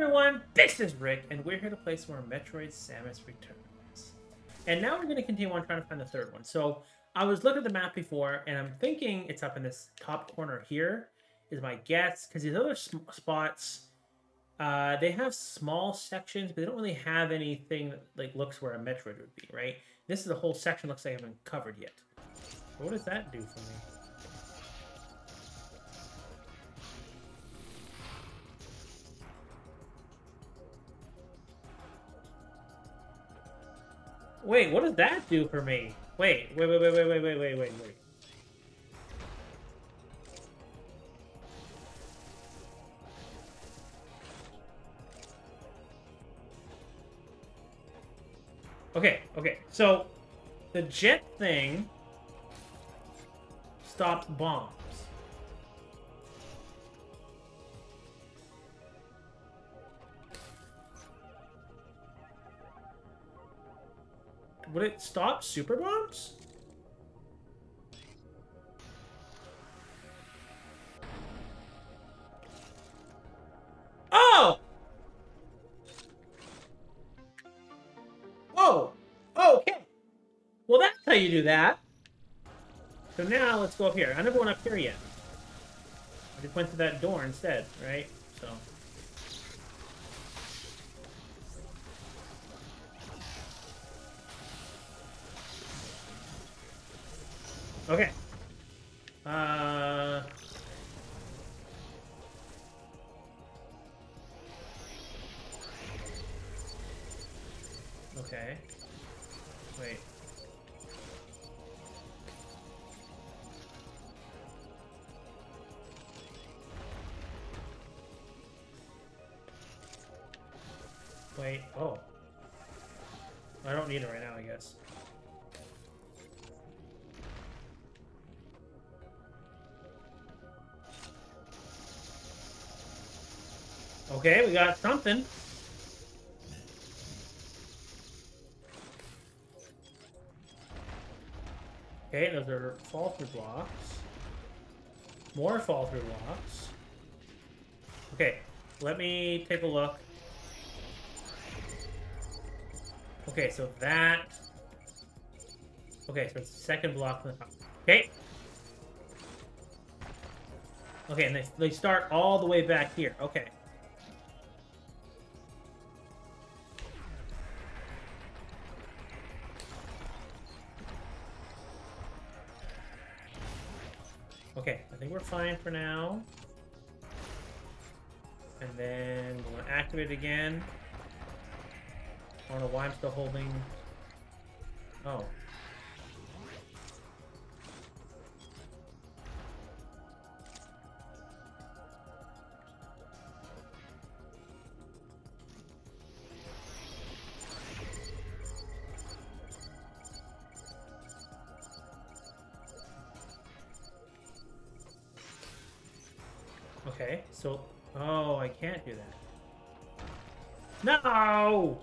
everyone, this is Rick, and we're here to play some more Metroid Samus Returns. And now we're going to continue on trying to find the third one. So I was looking at the map before, and I'm thinking it's up in this top corner here, is my guess, because these other spots, uh, they have small sections, but they don't really have anything that like looks where a Metroid would be, right? This is a whole section looks like I haven't covered yet. What does that do for me? Wait, what does that do for me? Wait, wait, wait, wait, wait, wait, wait, wait, wait, wait. Okay, okay, so the jet thing stops bombs. Would it stop super bombs? Oh! Oh, okay. Well, that's how you do that. So now let's go up here. I never went up here yet. I just went to that door instead, right? So. Okay. Uh... Okay. Wait. Wait, oh. I don't need it right now, Okay, we got something. Okay, those are fall through blocks. More fall through blocks. Okay, let me take a look. Okay, so that... Okay, so it's the second block. Okay. Okay, and they, they start all the way back here. Okay. Okay, I think we're fine for now. And then we're going to activate it again. I don't know why I'm still holding... Oh. No!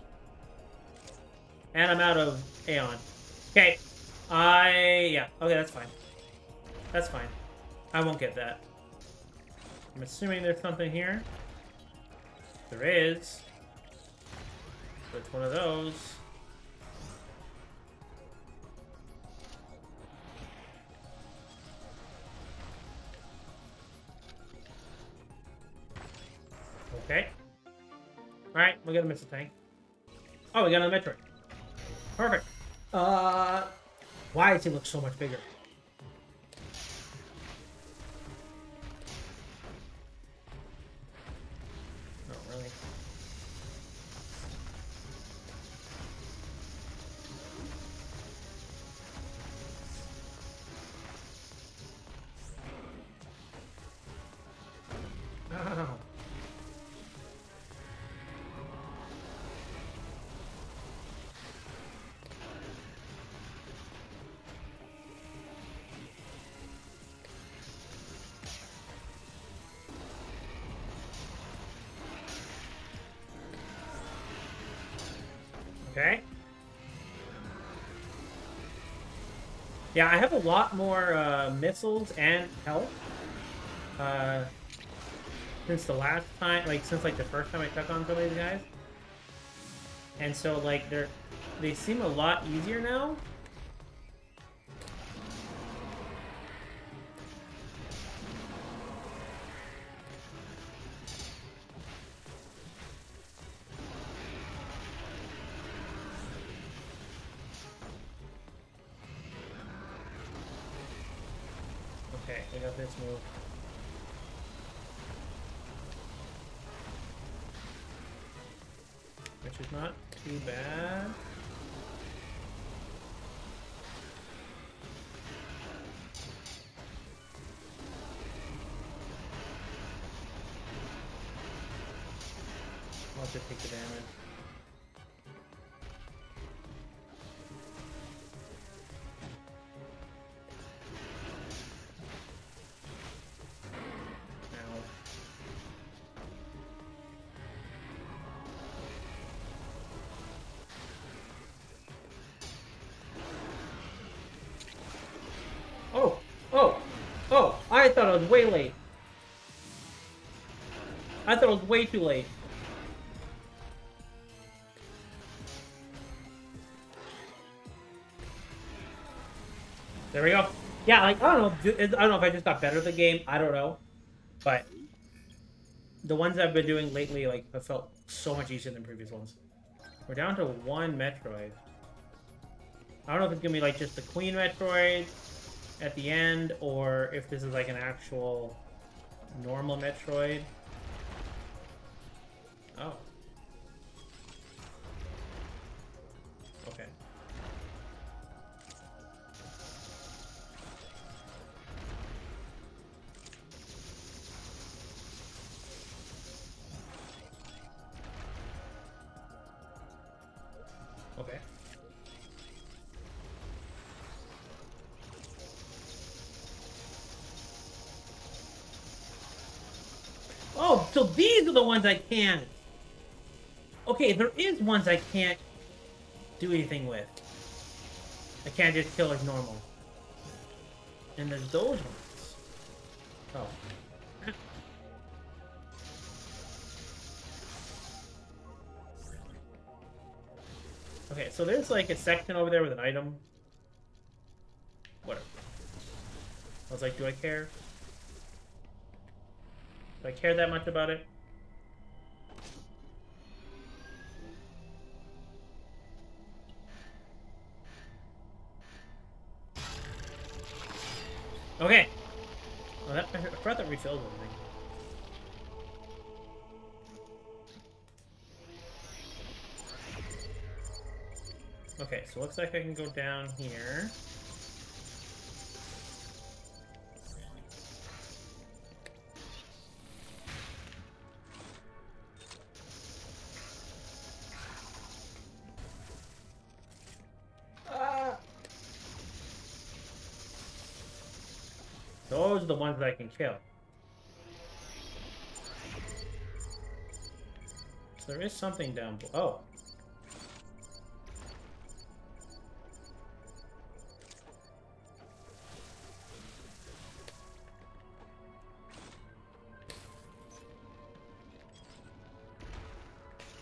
And I'm out of Aeion. Okay. I... Yeah. Okay, that's fine. That's fine. I won't get that. I'm assuming there's something here. There is. So it's one of those. Alright, we're gonna a missile tank. Oh, we got another Metroid. Perfect. Uh, why does he look so much bigger? Okay. Yeah, I have a lot more uh, missiles and health. Uh, since the last time, like since like the first time I took on some of these guys. And so like they're they seem a lot easier now. Okay, I move. Which is not too bad. I'll just take the damage. I thought I was way late. I thought I was way too late. There we go. Yeah, like, I don't know. I don't know if I just got better at the game. I don't know. But the ones I've been doing lately, like, have felt so much easier than previous ones. We're down to one Metroid. I don't know if it's gonna be like just the Queen Metroid at the end, or if this is like an actual normal Metroid. Oh. Okay. Okay. Oh, so these are the ones I can't. Okay, there is ones I can't do anything with. I can't just kill as normal. And there's those ones. Oh. Okay, so there's like a section over there with an item. Whatever. I was like, do I care? Do I care that much about it? Okay. Well, that, I forgot that refills everything. Okay, so looks like I can go down here. Ones that I can kill. So there is something down below. Oh.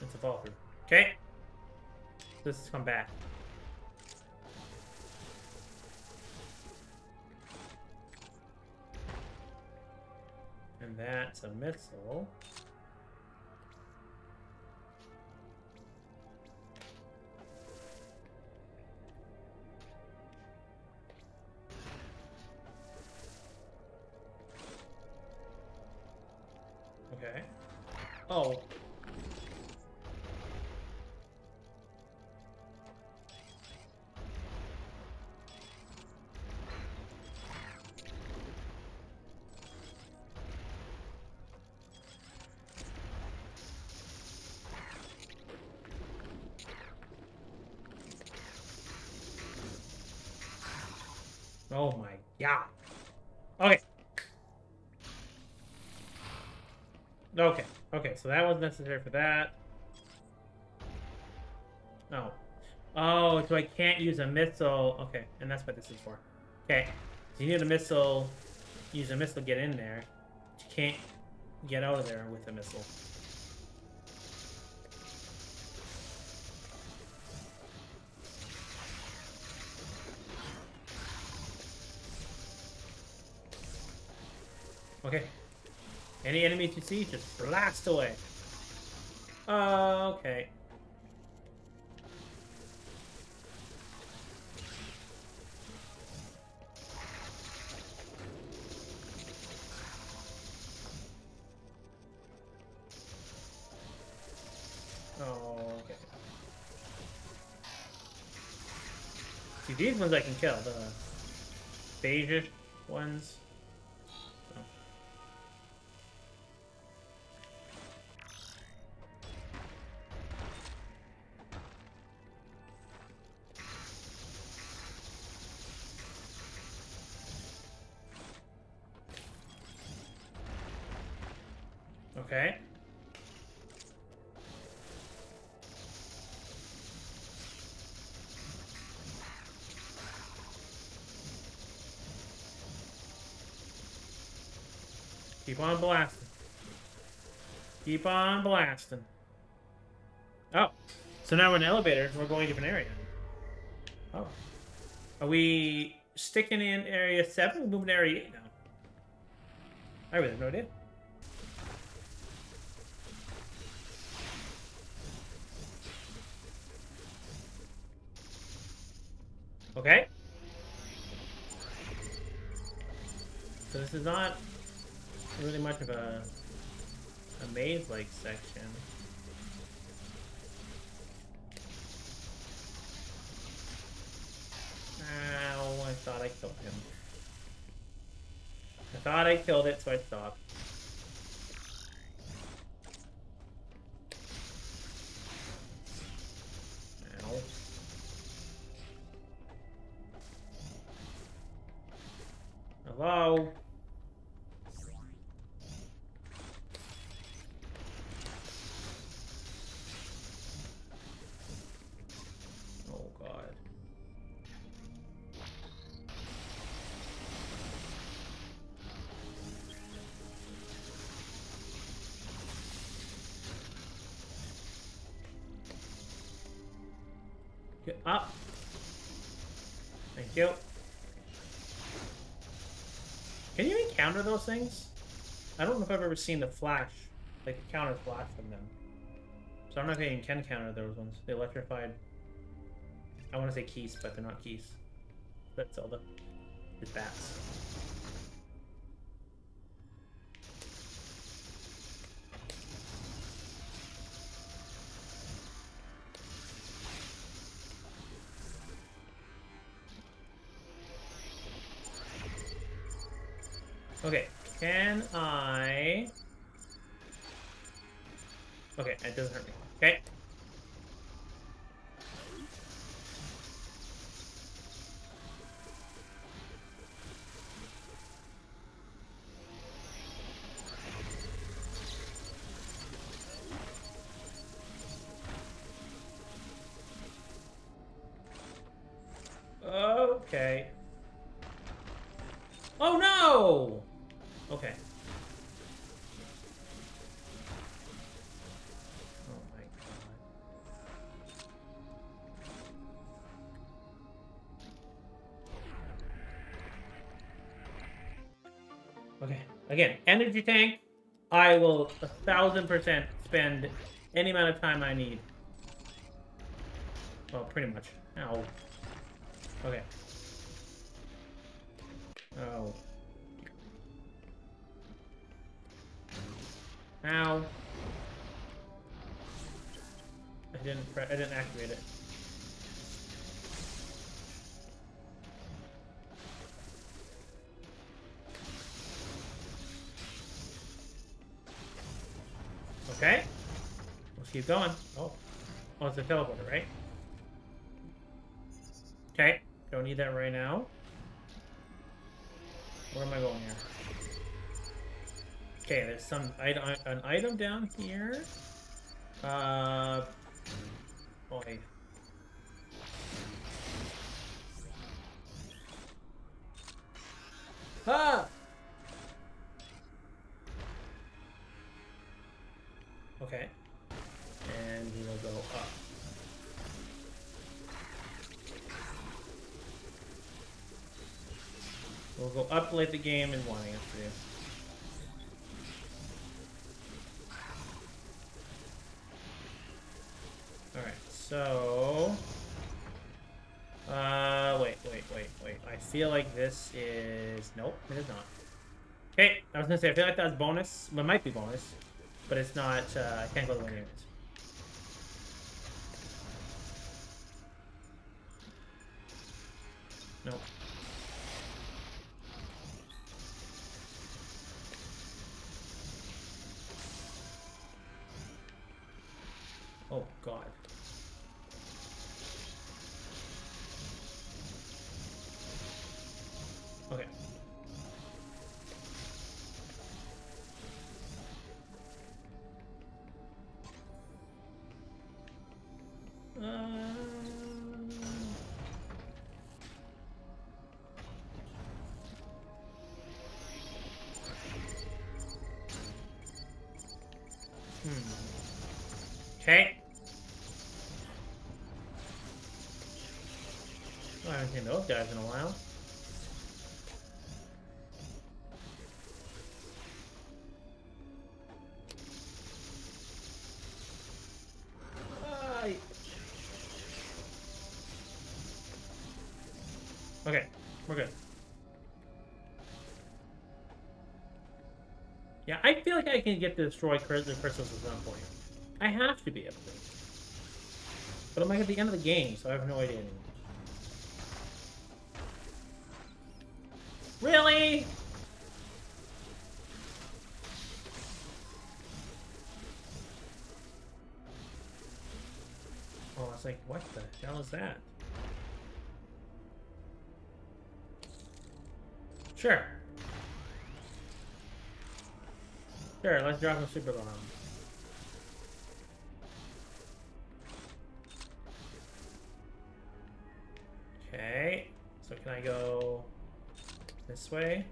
It's a fall through. Okay. This has come back. And that's a missile. Okay. Oh. Oh Okay. Okay, so that was necessary for that. Oh. Oh, so I can't use a missile. Okay, and that's what this is for. Okay. So you need a missile. Use a missile to get in there. You can't get out of there with a missile. Okay. Any enemies you see, just blast away. Uh, okay. Oh, okay. See, these ones I can kill. The beige ones. On blasting. Keep on blasting. Oh, so now we're in an elevator. We're going to a different area. Oh. Are we sticking in area 7? We're moving to area 8 now. I really have no idea. Okay. So this is not really much of a a maze-like section. Ow, I thought I killed him. I thought I killed it, so I stopped. Encounter those things? I don't know if I've ever seen the flash, like a counter flash from them. So I don't know if you can counter those ones. The electrified. I want to say keys, but they're not keys. That's Zelda. It's bats. Okay. Oh no! Okay. Oh my god. Okay. Again, energy tank. I will a thousand percent spend any amount of time I need. Well, pretty much. Ow. Okay. Oh. Ow. I didn't I didn't activate it. Okay. Let's keep going. Oh. Oh, it's a teleporter, right? Okay. Don't need that right now. Where am I going here? Okay, there's some item, an item down here. Uh, oh. Ah! Okay. And he will go up. We'll go up late the game and us to do. Alright, so... Uh, wait, wait, wait, wait. I feel like this is... Nope, it is not. Okay, I was gonna say, I feel like that's bonus. Well, it might be bonus, but it's not, uh, I can't go the way it is. Nope. Oh, God. Seen those guys in a while. Ay. Okay, we're good. Yeah, I feel like I can get to destroy crystals at some point. I have to be able to. But I'm like at the end of the game, so I have no idea anymore. Really? Oh, I was like, what the hell is that? Sure. Sure, let's drop a super bomb. This way?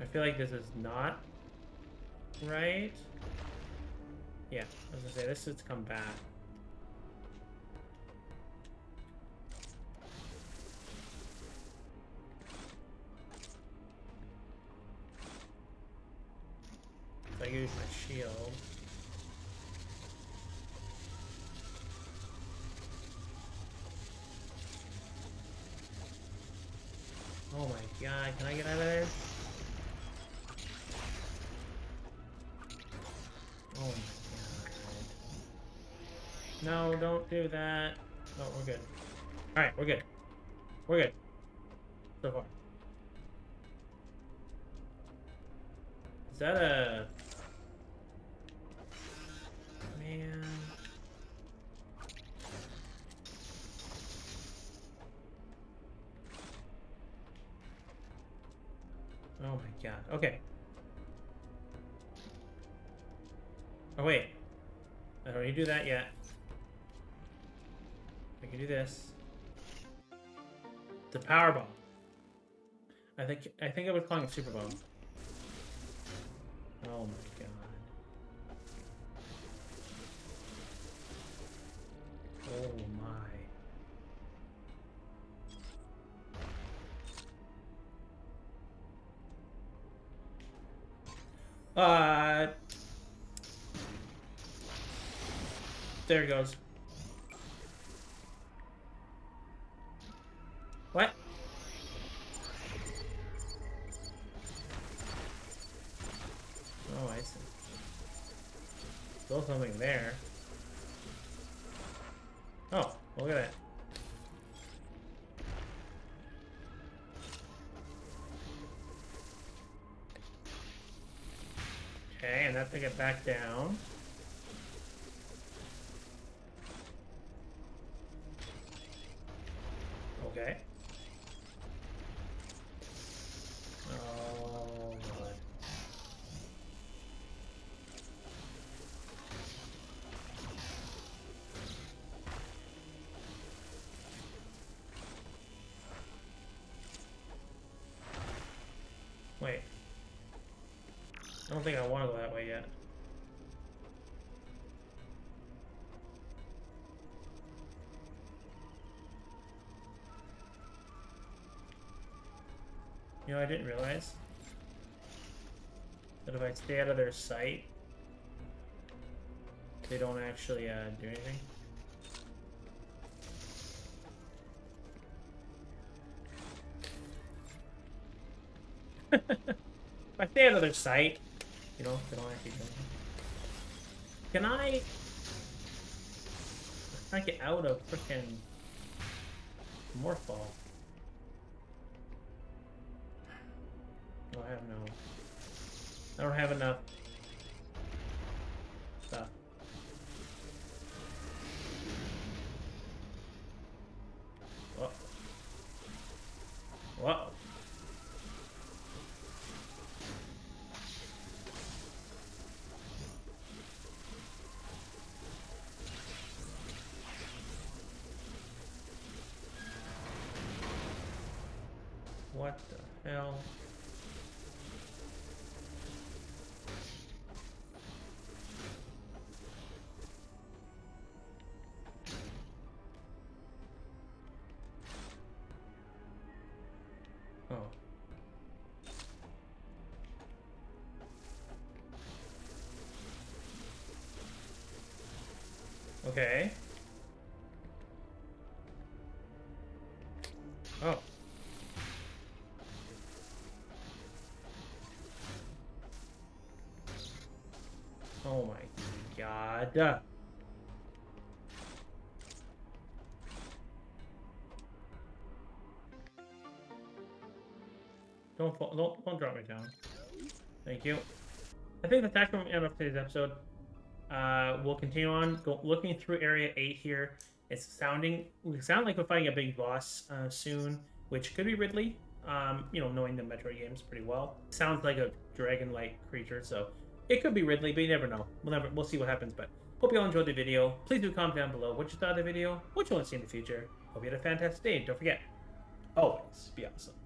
I feel like this is not right. Yeah, I was gonna say this should come back. I use my shield. We're good. We're good. So far. Is that a... Man... Oh my god. Okay. Oh wait. I don't need to do that yet. I can do this. The power bomb. I think I think I was calling it super bomb. Oh my god. Oh my. Uh There it goes. Okay. Oh, Lord. Wait. I don't think I want to go that way yet. You know, I didn't realize that if I stay out of their sight, they don't actually uh, do anything. if I stay out of their sight, you know, they don't actually do anything. Can I... Can I get out of frickin' Morphball? Oh, I have no... I don't have enough stuff. Whoa. Whoa. What the hell? Okay. Oh. Oh my god. Don't fall, don't don't drop me down. Thank you. I think that's actually of today's episode. Uh, we'll continue on go, looking through Area Eight here. It's sounding we sound like we're fighting a big boss uh, soon, which could be Ridley. Um, you know, knowing the Metroid games pretty well, sounds like a dragon-like creature, so it could be Ridley, but you never know. We'll never we'll see what happens. But hope you all enjoyed the video. Please do comment down below what you thought of the video, what you want to see in the future. Hope you had a fantastic day. Don't forget, always be awesome.